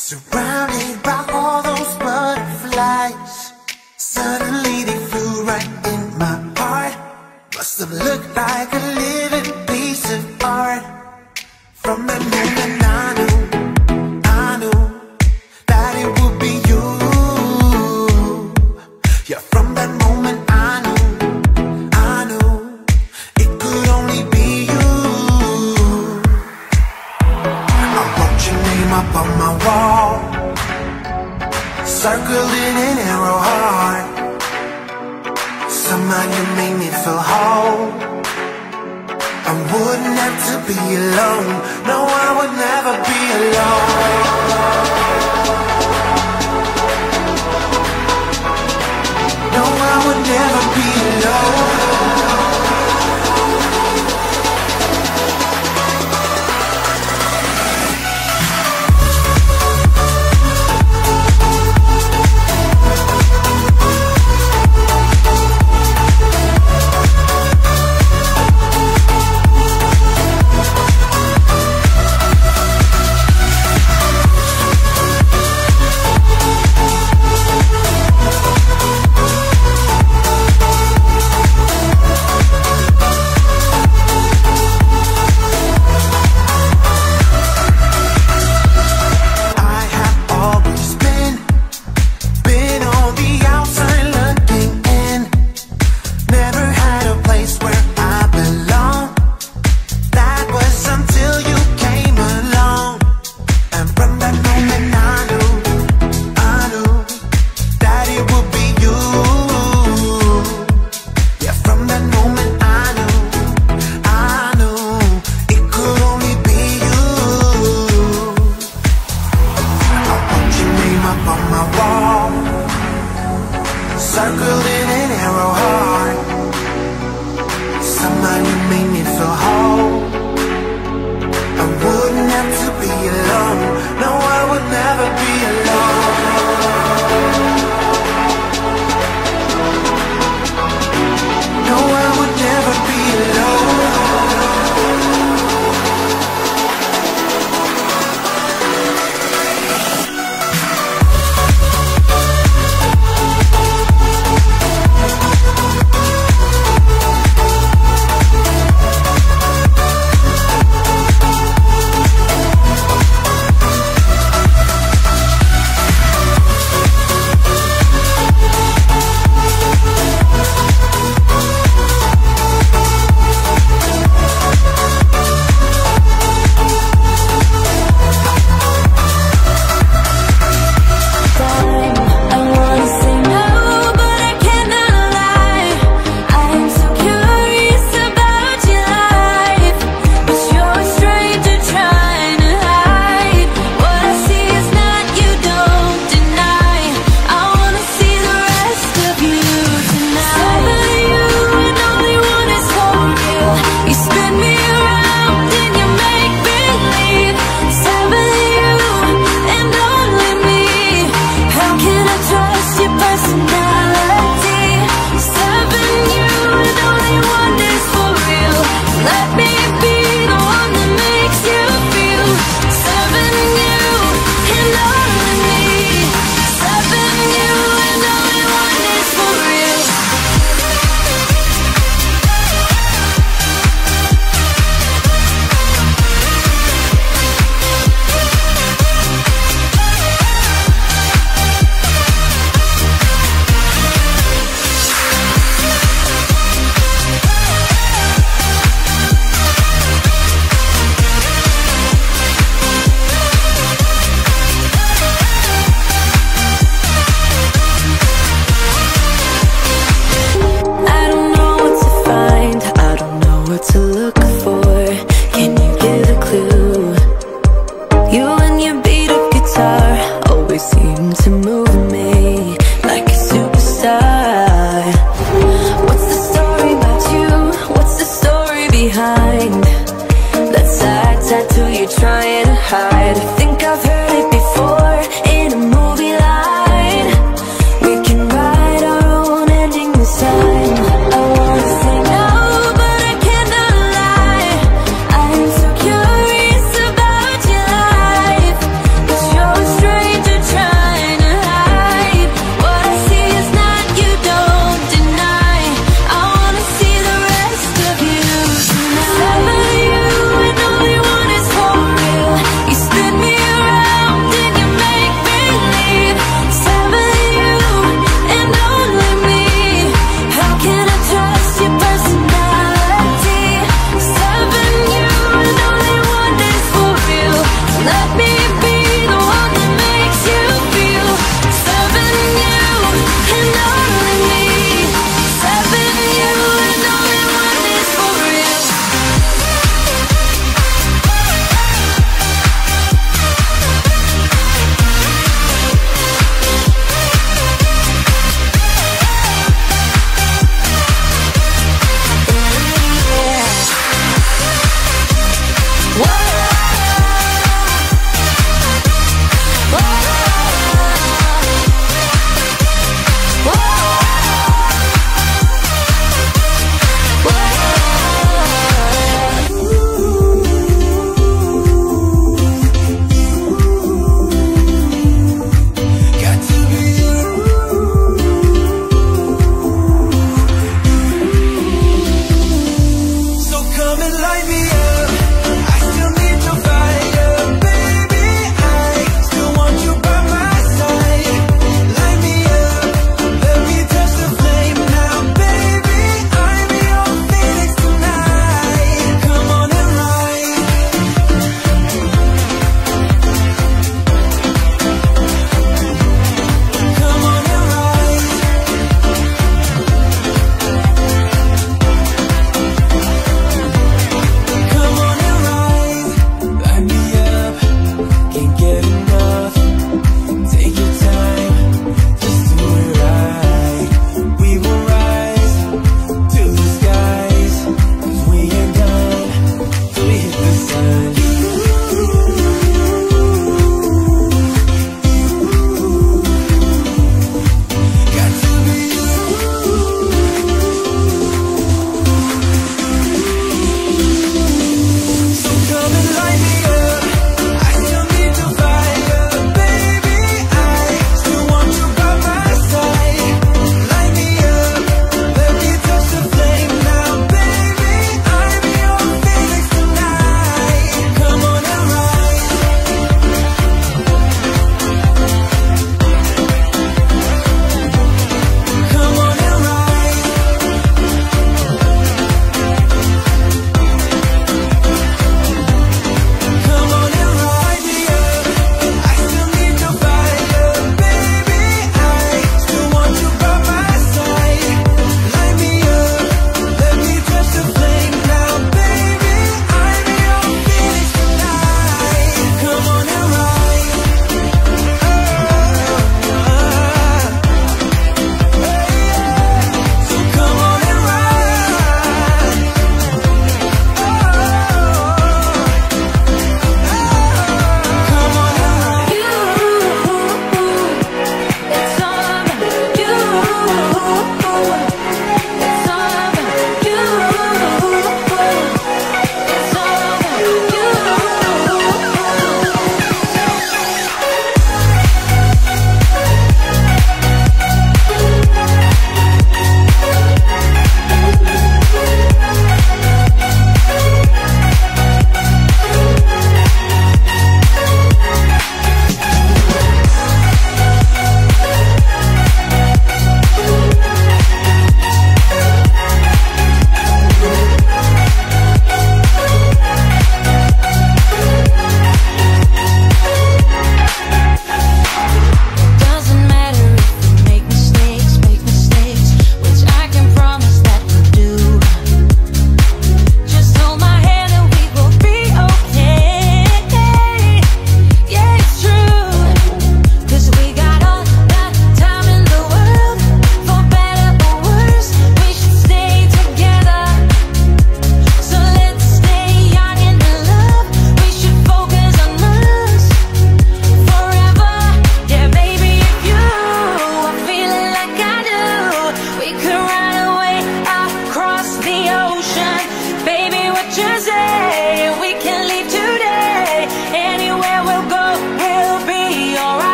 Surrounded by all those butterflies. Suddenly they flew right in my heart. Must have looked like a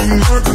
own